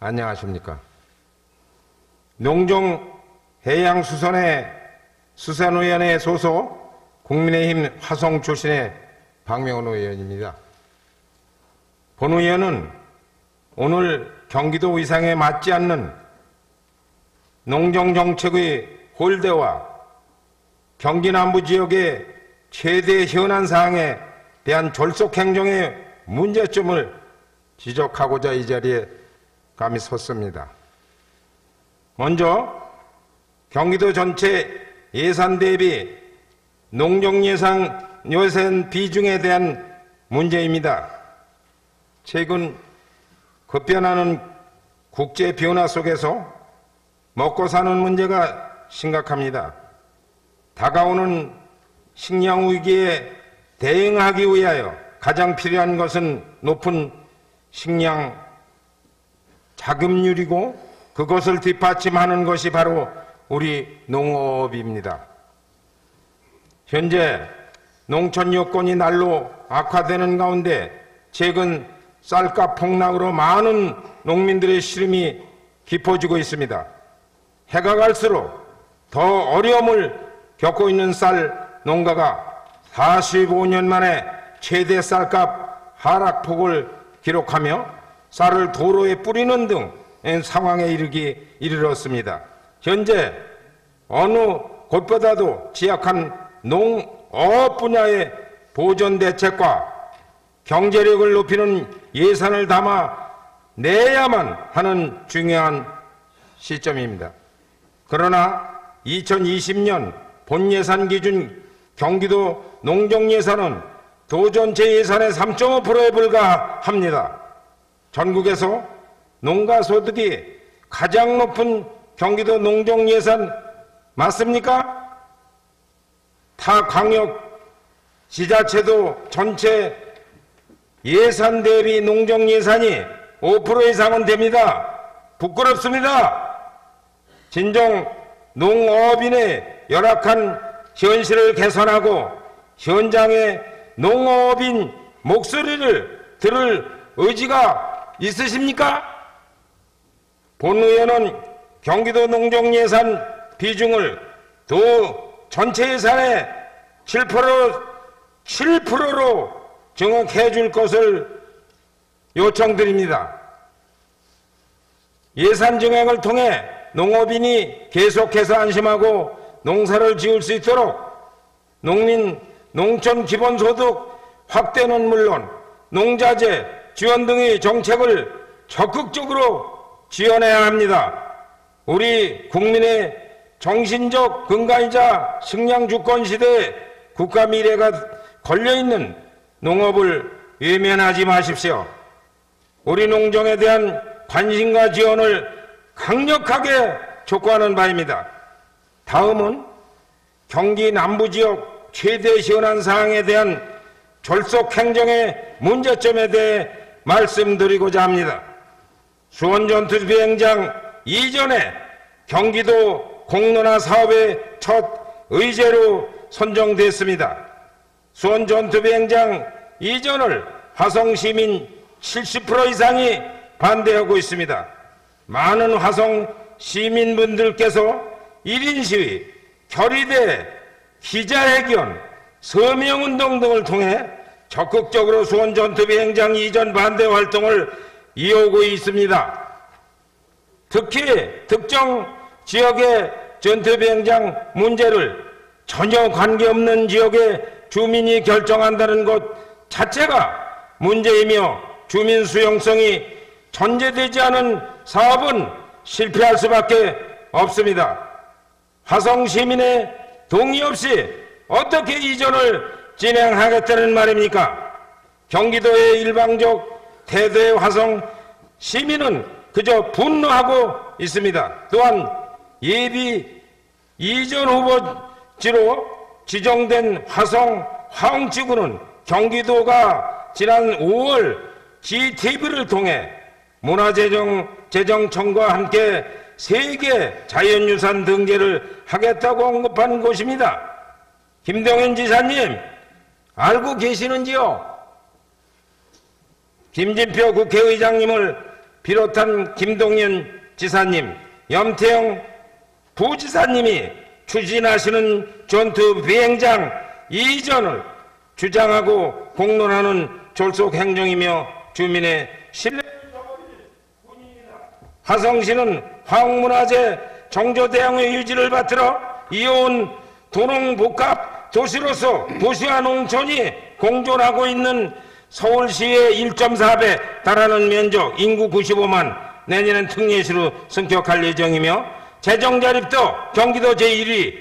안녕하십니까. 농종 해양수선의 수산위원회 소속 국민의힘 화성 출신의 박명훈 의원입니다. 본 의원은 오늘 경기도 의상에 맞지 않는 농정정책의 홀대와 경기 남부 지역의 최대 현안 사항에 대한 졸속 행정의 문제점을 지적하고자 이 자리에 감히 섰습니다. 먼저 경기도 전체 예산 대비 농정 예산 예산 비중에 대한 문제입니다. 최근 급변하는 국제 변화 속에서 먹고 사는 문제가 심각합니다. 다가오는 식량 위기에 대응하기 위하여 가장 필요한 것은 높은 식량 자금률이고 그것을 뒷받침하는 것이 바로 우리 농업입니다. 현재 농촌 여건이 날로 악화되는 가운데 최근 쌀값 폭락으로 많은 농민들의 시름이 깊어지고 있습니다. 해가 갈수록 더 어려움을 겪고 있는 쌀 농가가 45년 만에 최대 쌀값 하락폭을 기록하며 쌀을 도로에 뿌리는 등 상황에 이르기 이르렀습니다. 현재 어느 곳보다도 취약한 농업 분야의 보존 대책과 경제력을 높이는 예산을 담아 내야만 하는 중요한 시점입니다. 그러나 2020년 본 예산 기준 경기도 농정 예산은 도전체 예산의 3.5%에 불과합니다. 전국에서 농가 소득이 가장 높은 경기도 농정 예산 맞습니까? 타 광역 지자체도 전체 예산 대비 농정 예산이 5% 이상은 됩니다. 부끄럽습니다. 진정 농업인의 열악한 현실을 개선하고 현장의 농업인 목소리를 들을 의지가 있으십니까? 본 의원은 경기도 농정 예산 비중을 도 전체 예산의 7% 7%로 증액해 줄 것을 요청드립니다. 예산 증액을 통해 농업인이 계속해서 안심하고 농사를 지을 수 있도록 농민 농촌 기본소득 확대는 물론 농자재 지원 등의 정책을 적극적으로 지원해야 합니다. 우리 국민의 정신적 근간이자 식량 주권 시대에 국가 미래가 걸려있는 농업을 외면하지 마십시오. 우리 농정에 대한 관심과 지원을 강력하게 촉구하는 바입니다. 다음은 경기 남부 지역 최대 시원한 사항에 대한 졸속 행정의 문제점에 대해 말씀드리고자 합니다. 수원 전투 비행장 이전에 경기도 공론화 사업의 첫 의제로 선정됐습니다. 수원 전투 비행장 이전을 화성 시민 70% 이상이 반대하고 있습니다. 많은 화성 시민분들께서 1인 시위, 결의대, 기자회견, 서명운동 등을 통해 적극적으로 수원 전투비 행장 이전 반대 활동을 이어오고 있습니다. 특히 특정 지역의 전투비 행장 문제를 전혀 관계없는 지역의 주민이 결정한다는 것 자체가 문제이며 주민 수용성이 전제되지 않은 사업은 실패할 수밖에 없습니다. 화성 시민의 동의 없이 어떻게 이전을 진행하겠다는 말입니까? 경기도의 일방적 태도의 화성 시민은 그저 분노하고 있습니다. 또한 예비 이전 후보지로 지정된 화성 화웅지구는 경기도가 지난 5월 GTV를 통해 문화재정 재정청과 함께 세계 자연유산 등재를 하겠다고 언급한 곳입니다. 김동현 지사님 알고 계시는지요? 김진표 국회의장님을 비롯한 김동연 지사님, 염태영 부지사님이 추진하시는 전투 비행장 이전을 주장하고 공론하는 졸속 행정이며 주민의 신뢰 화성시는 화학문화재 정조대왕의 유지를 받들어 이어온 도농복합 도시로서 도시와 농촌이 공존하고 있는 서울시의 1.4배 달하는 면적 인구 95만 내년엔 특례시로 승격할 예정이며 재정 자립도 경기도 제1위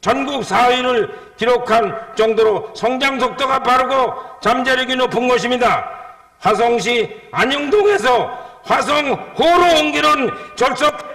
전국 4위를 기록한 정도로 성장 속도가 빠르고 잠재력이 높은 것입니다. 화성시 안영동에서 화성 호로 옮기는 졸속